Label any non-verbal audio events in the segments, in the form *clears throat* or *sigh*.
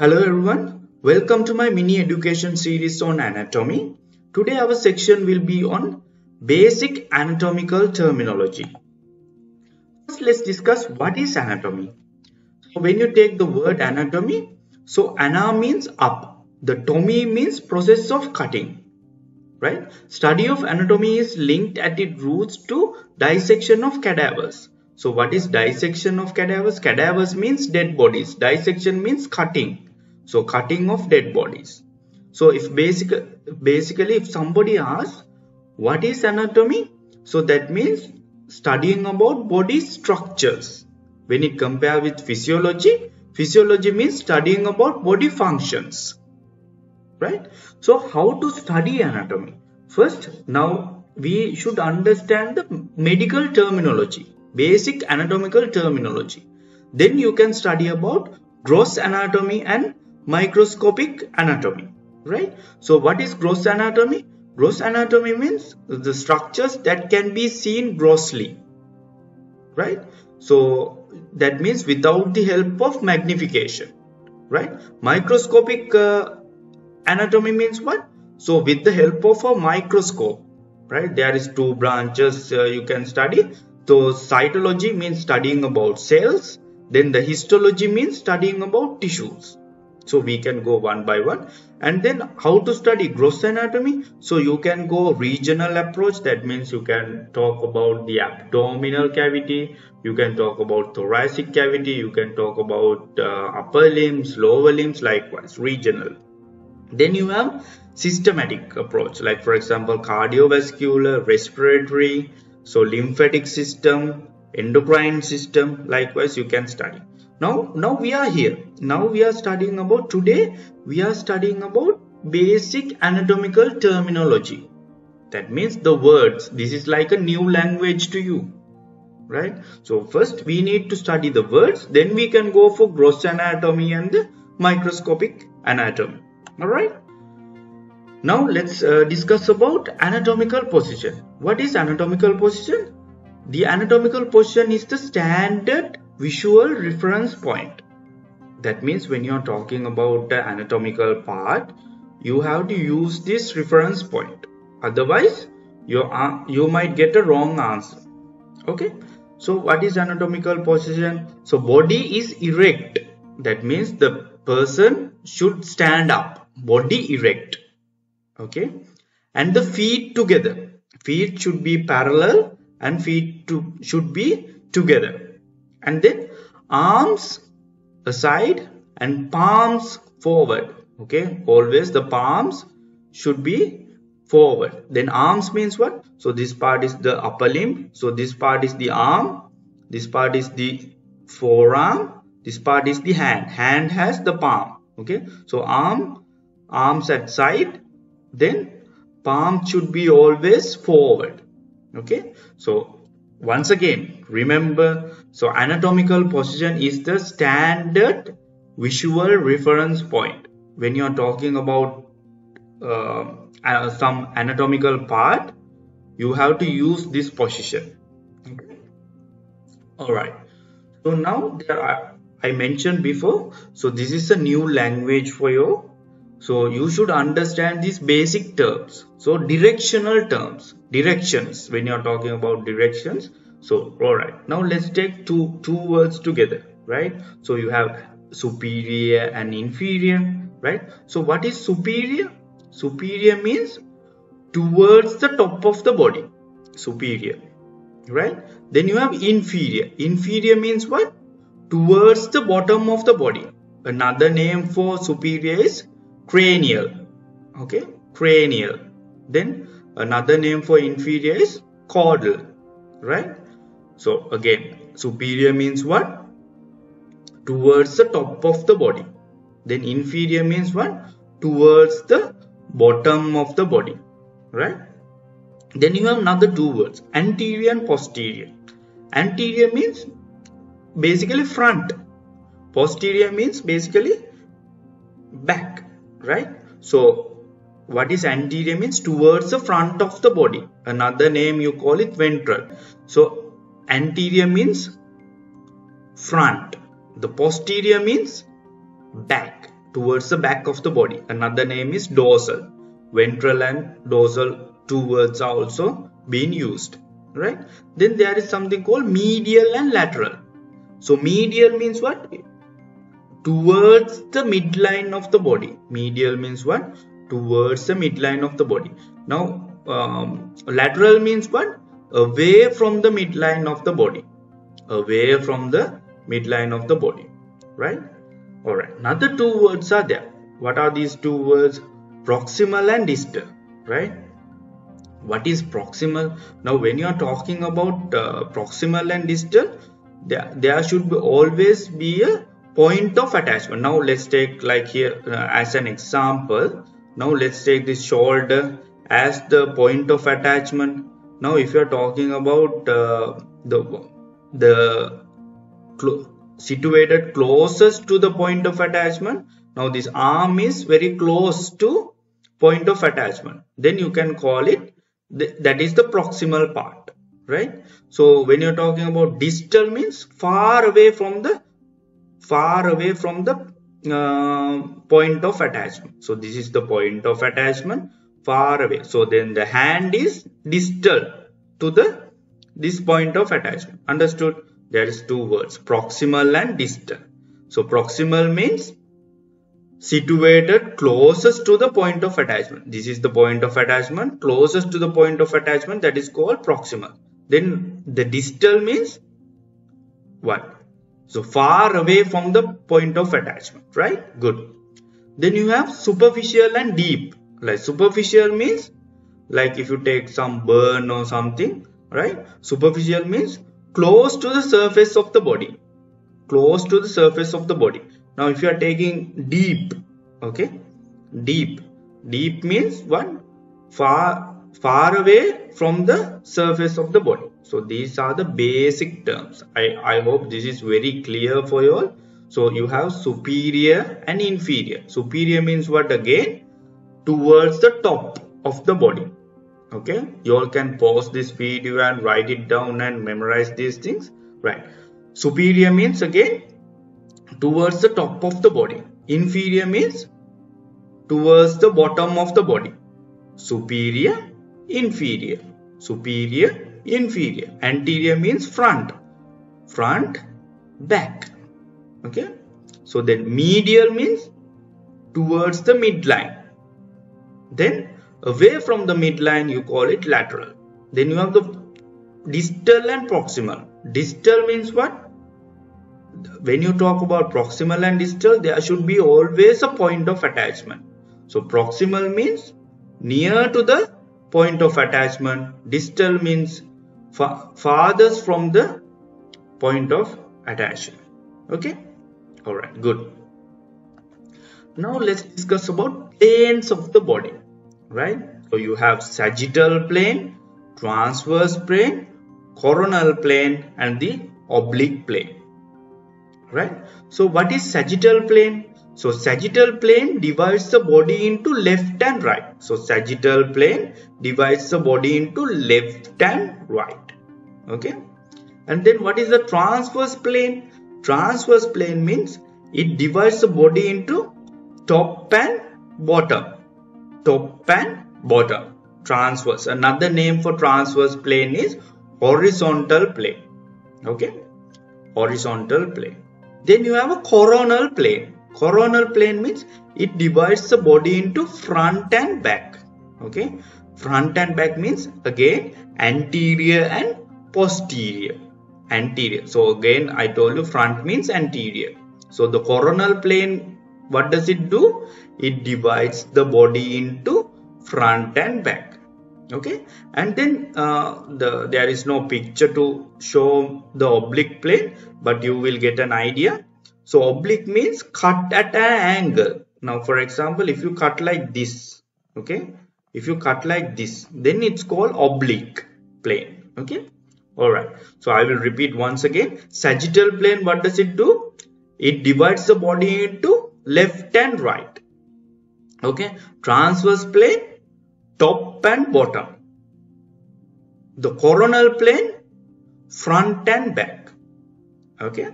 Hello everyone, welcome to my mini education series on anatomy. Today our section will be on basic anatomical terminology. First let's discuss what is anatomy. So when you take the word anatomy, so ana means up, the tomy means process of cutting, right? Study of anatomy is linked at its roots to dissection of cadavers. So what is dissection of cadavers? Cadavers means dead bodies. Dissection means cutting so cutting of dead bodies. So if basic basically if somebody asks what is anatomy? So that means studying about body structures. When it compare with physiology physiology means studying about body functions. Right? So how to study anatomy? First now we should understand the medical terminology basic anatomical terminology. Then you can study about gross anatomy and microscopic anatomy right? So what is gross anatomy? Gross anatomy means the structures that can be seen grossly right? So that means without the help of magnification right? Microscopic uh, anatomy means what? So with the help of a microscope right? There is two branches uh, you can study. So cytology means studying about cells. Then the histology means studying about tissues so we can go one by one. And then how to study gross anatomy? So you can go regional approach. That means you can talk about the abdominal cavity. You can talk about thoracic cavity. You can talk about uh, upper limbs lower limbs likewise regional. Then you have systematic approach. Like for example cardiovascular respiratory so lymphatic system endocrine system. Likewise you can study now now we are here. Now we are studying about today we are studying about basic anatomical terminology. That means the words this is like a new language to you right? So first we need to study the words then we can go for gross anatomy and the microscopic anatomy. All right? Now let's uh, discuss about anatomical position. What is anatomical position? The anatomical position is the standard visual reference point. That means when you're talking about the anatomical part you have to use this reference point. Otherwise you are uh, you might get a wrong answer. Okay? So what is anatomical position? So body is erect. That means the person should stand up. Body erect. Okay? And the feet together. Feet should be parallel and feet to, should be together and then arms aside and palms forward. Okay? Always the palms should be forward. Then arms means what? So this part is the upper limb. So this part is the arm. This part is the forearm. This part is the hand. Hand has the palm. Okay? So arm arms at side. Then palm should be always forward. Okay? So once again remember so anatomical position is the standard visual reference point. When you are talking about uh, some anatomical part you have to use this position okay. all right. So now there are i mentioned before so this is a new language for you. So you should understand these basic terms. So directional terms directions. When you're talking about directions so all right now let's take two two words together right? So you have superior and inferior right? So what is superior? Superior means towards the top of the body. Superior right? Then you have inferior. Inferior means what? Towards the bottom of the body. Another name for superior is cranial okay? Cranial. Then another name for inferior is caudal right so again superior means what? Towards the top of the body. Then inferior means what? Towards the bottom of the body. Right? Then you have another two words anterior and posterior. Anterior means basically front. Posterior means basically back. Right? So what is anterior means towards the front of the body. Another name you call it ventral. So anterior means front. The posterior means back towards the back of the body. Another name is dorsal. Ventral and dorsal two words are also being used right? Then there is something called medial and lateral. So medial means what? Towards the midline of the body. Medial means what? Towards the midline of the body. Now um, lateral means what away from the midline of the body. Away from the midline of the body. Right? All right another two words are there. What are these two words? Proximal and distal. Right? What is proximal? Now when you are talking about uh, proximal and distal there, there should be always be a point of attachment. Now let's take like here uh, as an example. Now let's take this shoulder as the point of attachment now if you are talking about uh, the the clo situated closest to the point of attachment now this arm is very close to point of attachment. Then you can call it th that is the proximal part right? So when you're talking about distal means far away from the far away from the uh, point of attachment. So this is the point of attachment far away so then the hand is distal to the this point of attachment understood there is two words proximal and distal so proximal means situated closest to the point of attachment. This is the point of attachment closest to the point of attachment that is called proximal. Then the distal means what? So far away from the point of attachment, right? Good. Then you have superficial and deep. Like superficial means like if you take some burn or something, right? Superficial means close to the surface of the body. Close to the surface of the body. Now if you are taking deep okay? Deep. Deep means what far far away from the surface of the body. So these are the basic terms. I i hope this is very clear for you all. So you have superior and inferior. Superior means what again towards the top of the body okay you all can pause this video and write it down and memorize these things right superior means again towards the top of the body. Inferior means towards the bottom of the body. Superior, inferior. Superior, inferior. Anterior means front. Front, back. Okay. So then medial means towards the midline. Then away from the midline you call it lateral. Then you have the distal and proximal. Distal means what? when you talk about proximal and distal there should be always a point of attachment so proximal means near to the point of attachment distal means far farthest from the point of attachment okay all right good now let's discuss about planes of the body right? So you have sagittal plane transverse plane coronal plane and the oblique plane right? So what is sagittal plane? So sagittal plane divides the body into left and right. So sagittal plane divides the body into left and right okay? And then what is the transverse plane? Transverse plane means it divides the body into top and bottom top and bottom transverse another name for transverse plane is horizontal plane okay horizontal plane then you have a coronal plane. Coronal plane means it divides the body into front and back. Okay. Front and back means again anterior and posterior. Anterior. So again I told you front means anterior. So the coronal plane what does it do? It divides the body into front and back. Okay? And then uh, the there is no picture to show the oblique plane but you will get an idea. So oblique means cut at an angle. Now for example if you cut like this okay? If you cut like this then it's called oblique plane. Okay? All right so i will repeat once again. Sagittal plane what does it do? It divides the body into left and right. Okay? Transverse plane top and bottom. The coronal plane front and back. Okay?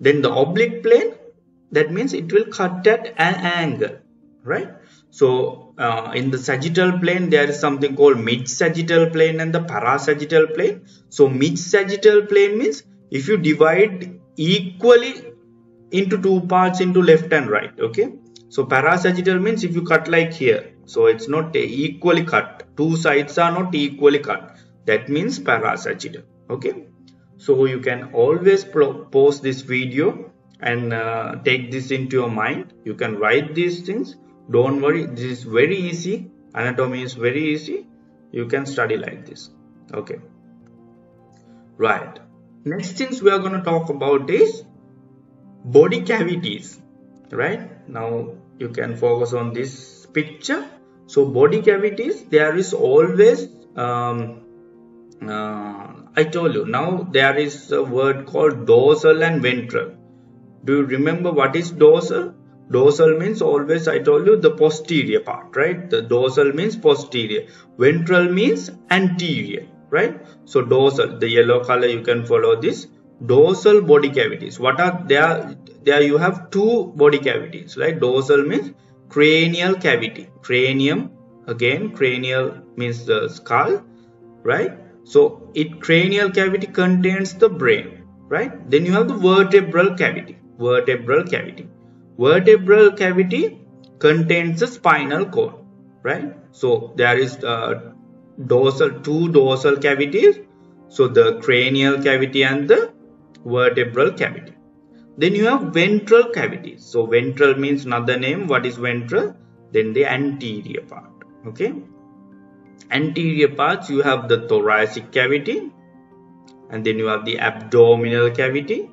Then the oblique plane that means it will cut at an angle right? So uh, in the sagittal plane there is something called mid sagittal plane and the parasagittal plane. So mid sagittal plane means if you divide equally into two parts into left and right okay? So parasagittal means if you cut like here so it's not equally cut. Two sides are not equally cut. That means parasagittal okay? So you can always pause this video and uh, take this into your mind. You can write these things. Don't worry this is very easy. Anatomy is very easy. You can study like this okay? Right. Next things we are going to talk about is body cavities right? Now you can focus on this picture. So body cavities there is always um, uh, I told you now there is a word called dorsal and ventral. Do you remember what is dorsal? Dorsal means always I told you the posterior part right? The dorsal means posterior. Ventral means anterior right? So dorsal the yellow color you can follow this dorsal body cavities. What are there there you have two body cavities right? Dorsal means cranial cavity. Cranium again cranial means the skull right? So it cranial cavity contains the brain right? Then you have the vertebral cavity vertebral cavity. Vertebral cavity contains the spinal cord right? So there is uh, dorsal two dorsal cavities. So the cranial cavity and the vertebral cavity. Then you have ventral cavities so ventral means another name. What is ventral? Then the anterior part. Okay? Anterior parts you have the thoracic cavity. And then you have the abdominal cavity.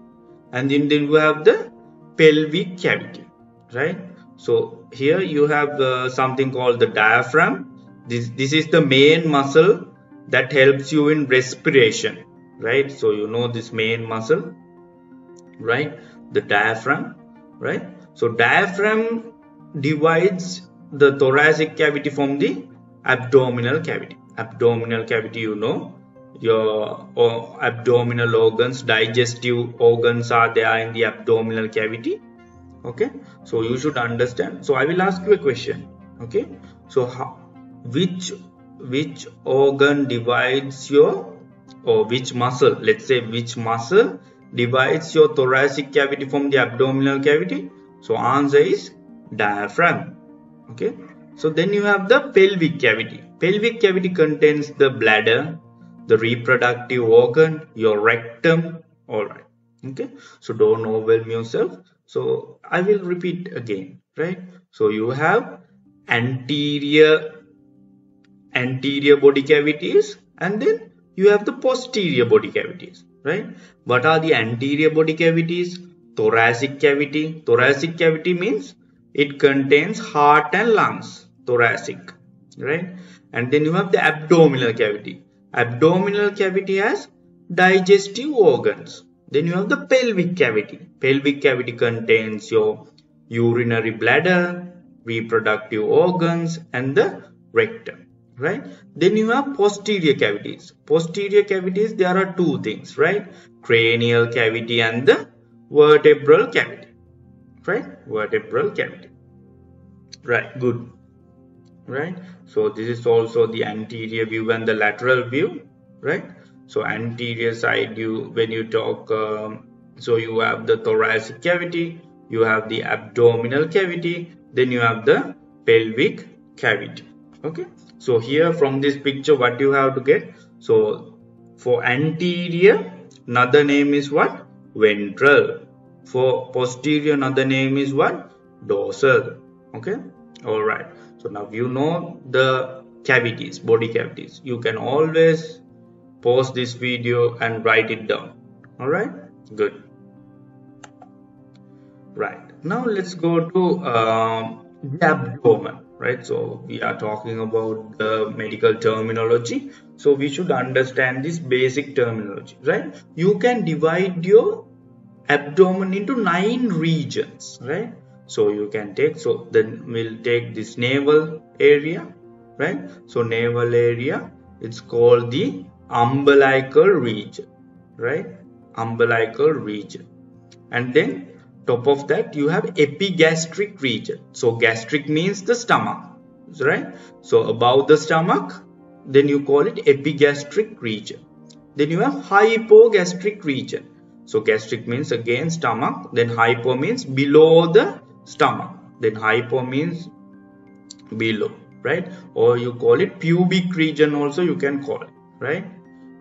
And then, then you have the pelvic cavity. Right? So here you have uh, something called the diaphragm. This this is the main muscle that helps you in respiration right? So you know this main muscle right? The diaphragm right? So diaphragm divides the thoracic cavity from the abdominal cavity. Abdominal cavity you know your uh, abdominal organs digestive organs are there in the abdominal cavity okay? So you should understand. So i will ask you a question okay? So how which which organ divides your or which muscle let's say which muscle divides your thoracic cavity from the abdominal cavity. So answer is diaphragm. Okay? So then you have the pelvic cavity. Pelvic cavity contains the bladder the reproductive organ your rectum. All right okay? So don't overwhelm yourself. So i will repeat again. Right? So you have anterior anterior body cavities and then you have the posterior body cavities right? What are the anterior body cavities? Thoracic cavity. Thoracic cavity means it contains heart and lungs thoracic right? And then you have the abdominal cavity. Abdominal cavity has digestive organs. Then you have the pelvic cavity. Pelvic cavity contains your urinary bladder reproductive organs and the rectum right? Then you have posterior cavities. Posterior cavities there are two things right? Cranial cavity and the vertebral cavity right? Vertebral cavity right? Good right? So this is also the anterior view and the lateral view right? So anterior side you when you talk um, so you have the thoracic cavity you have the abdominal cavity then you have the pelvic cavity okay so here from this picture what you have to get? So for anterior another name is what? Ventral. For posterior another name is what? Dorsal. Okay? All right so now you know the cavities body cavities. You can always pause this video and write it down. All right good. Right. Now let's go to um, the abdomen right? So we are talking about the medical terminology. So we should understand this basic terminology right? You can divide your abdomen into nine regions right? So you can take so then we'll take this navel area right? So navel area it's called the umbilical region right? Umbilical region. And then top of that you have epigastric region. So gastric means the stomach right? So above the stomach then you call it epigastric region. Then you have hypogastric region. So gastric means again stomach then hypo means below the stomach. Then hypo means below right? Or you call it pubic region also you can call it right?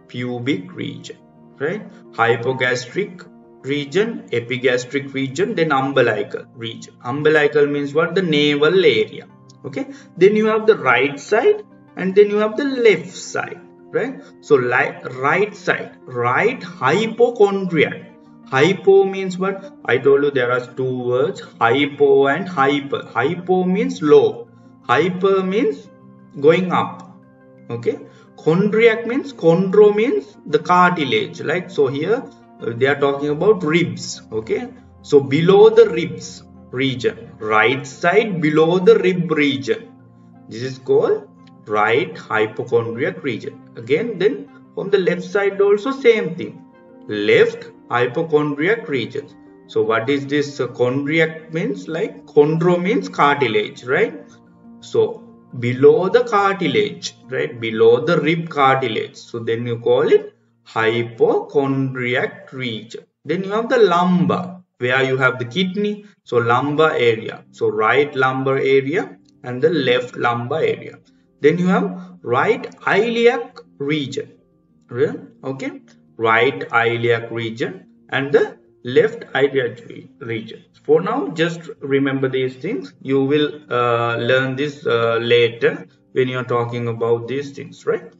Pubic region right? Hypogastric region epigastric region then umbilical region. Umbilical means what? The navel area. Okay? Then you have the right side and then you have the left side right? So like right side right hypochondriac hypo means what? I told you there are two words hypo and hyper. Hypo means low. Hyper means going up. Okay? Chondriac means chondro means the cartilage like so here they are talking about ribs okay? So below the ribs region right side below the rib region. This is called right hypochondriac region. Again then from the left side also same thing. Left hypochondriac region so what is this? Uh, chondriac means like chondro means cartilage right? So below the cartilage right? Below the rib cartilage. So then you call it hypochondriac region. Then you have the lumbar where you have the kidney. So lumbar area. So right lumbar area and the left lumbar area. Then you have right iliac region. Okay. Right iliac region and the left iliac region. For now, just remember these things. You will uh, learn this uh, later when you are talking about these things, right?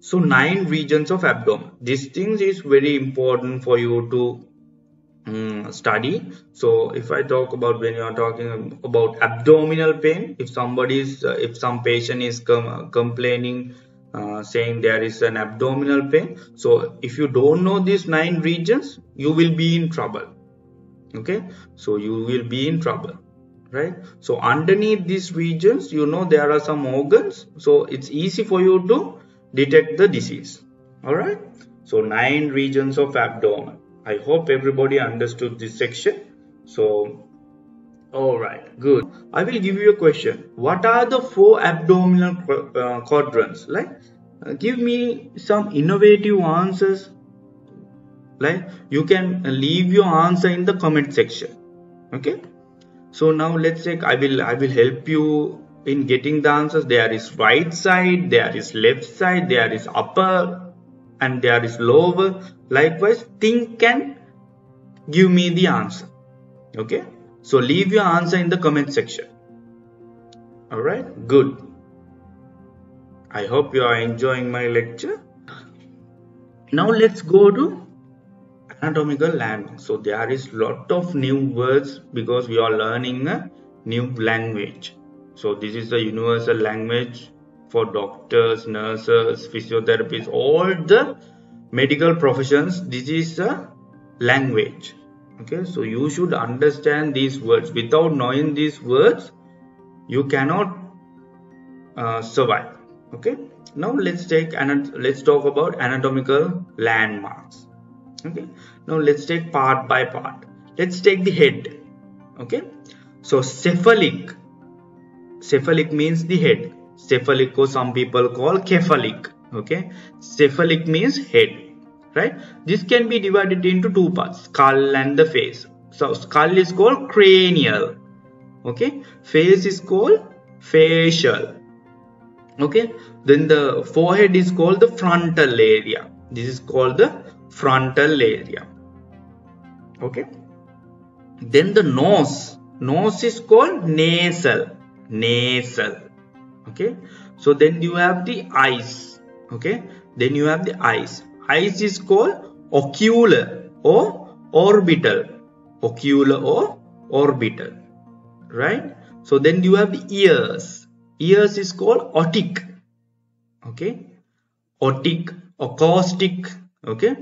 So nine regions of abdomen. These things is very important for you to um, study. So if i talk about when you are talking about abdominal pain if somebody is uh, if some patient is com complaining uh, saying there is an abdominal pain so if you don't know these nine regions you will be in trouble. Okay? So you will be in trouble. Right? So underneath these regions you know there are some organs. So it's easy for you to detect the disease. All right? So nine regions of abdomen. I hope everybody understood this section. So all right good. I will give you a question. What are the four abdominal uh, quadrants? Like uh, give me some innovative answers. Like you can leave your answer in the comment section. Okay? So now let's take i will i will help you in getting the answers there is right side there is left side there is upper and there is lower. Likewise think and give me the answer. Okay? So leave your answer in the comment section. All right good. I hope you are enjoying my lecture. Now let's go to anatomical landmark so there is lot of new words because we are learning a new language so this is the universal language for doctors, nurses, physiotherapists, all the medical professions. This is a language. Okay, so you should understand these words. Without knowing these words, you cannot uh, survive. Okay, now let's take and let's talk about anatomical landmarks. Okay, now let's take part by part. Let's take the head. Okay, so cephalic cephalic means the head. Cephalic or some people call cephalic okay? Cephalic means head right? This can be divided into two parts skull and the face. So skull is called cranial okay? Face is called facial okay? Then the forehead is called the frontal area. This is called the frontal area okay? Then the nose. Nose is called nasal nasal. Okay? So then you have the eyes. Okay? Then you have the eyes. Eyes is called ocular or orbital. Ocular or orbital. Right? So then you have the ears. Ears is called otic. Okay? Otic acoustic. Okay?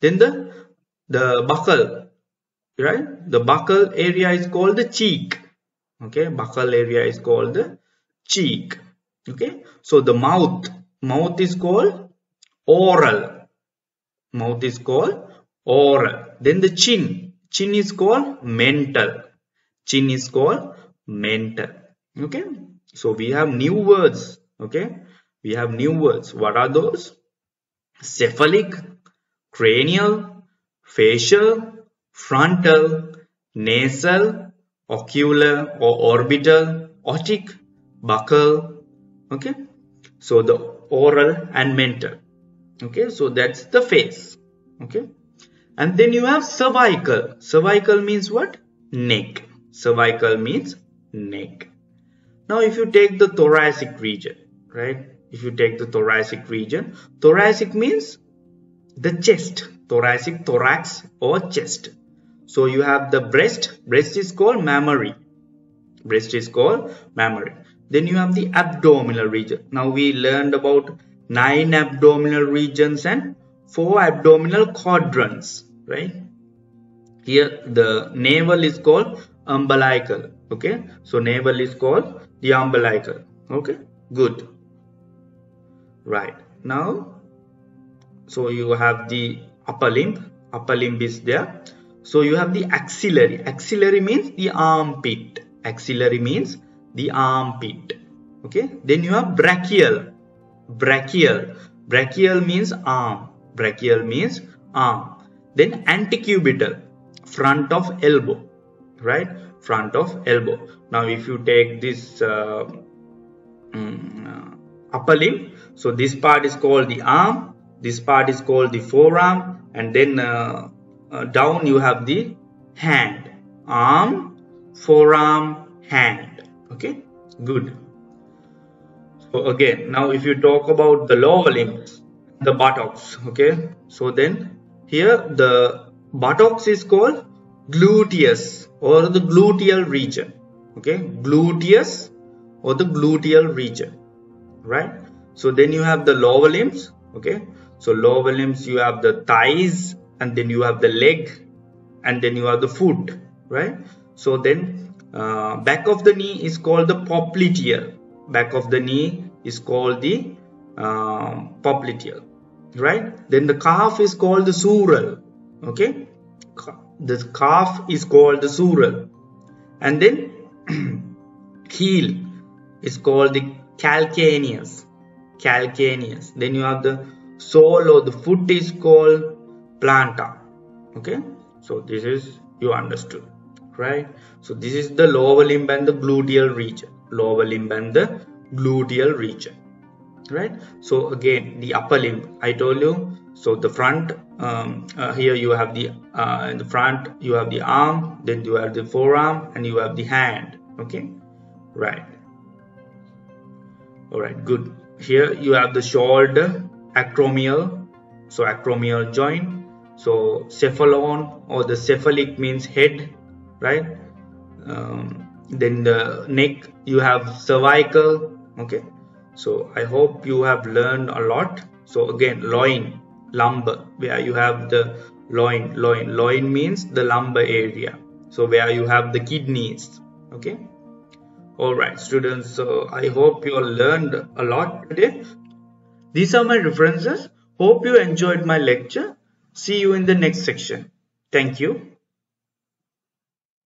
Then the the buccal. Right? The buccal area is called the cheek okay buccal area is called the cheek okay so the mouth mouth is called oral mouth is called oral then the chin chin is called mental. Chin is called mental. Okay. So we have new words. Okay. We have new words. What are those? Cephalic, cranial, facial, frontal, nasal, ocular or orbital, otic, buccal. Okay. So the oral and mental. Okay. So that's the face. Okay. And then you have cervical. Cervical means what? Neck. Cervical means neck. Now if you take the thoracic region, right? If you take the thoracic region, thoracic means the chest. Thoracic, thorax or chest. So you have the breast. Breast is called mammary. Breast is called mammary. Then you have the abdominal region. Now we learned about nine abdominal regions and four abdominal quadrants right here the navel is called umbilical okay so navel is called the umbilical okay good right now so you have the upper limb upper limb is there so you have the axillary. Axillary means the armpit. Axillary means the armpit. Okay? Then you have brachial. Brachial. Brachial means arm. Brachial means arm. Then antecubital. Front of elbow. Right? Front of elbow. Now if you take this uh, um, upper limb so this part is called the arm. This part is called the forearm. And then uh, uh, down you have the hand arm forearm hand okay good so again now if you talk about the lower limbs the buttocks okay so then here the buttocks is called gluteus or the gluteal region. Okay, gluteus or the gluteal region. Right. So then you have the lower limbs. Okay. So lower limbs you have the thighs and then you have the leg and then you have the foot. Right. So then uh, back of the knee is called the popliteal. Back of the knee is called the uh, popliteal right then the calf is called the sural okay the calf is called the sural and then *clears throat* heel is called the calcaneus calcaneus then you have the sole or the foot is called planta okay? So this is you understood. Right? So this is the lower limb and the gluteal region. Lower limb and the gluteal region. Right? So again the upper limb. I told you so the front um, uh, here you have the uh, in the front you have the arm then you have the forearm and you have the hand. Okay? Right. All right good. Here you have the shoulder acromial. So acromial joint so cephalon or the cephalic means head right? Um, then the neck you have cervical okay? So i hope you have learned a lot. So again loin lumbar where you have the loin loin loin means the lumbar area. So where you have the kidneys okay? All right students so i hope you all learned a lot today. These are my references. Hope you enjoyed my lecture see you in the next section. Thank you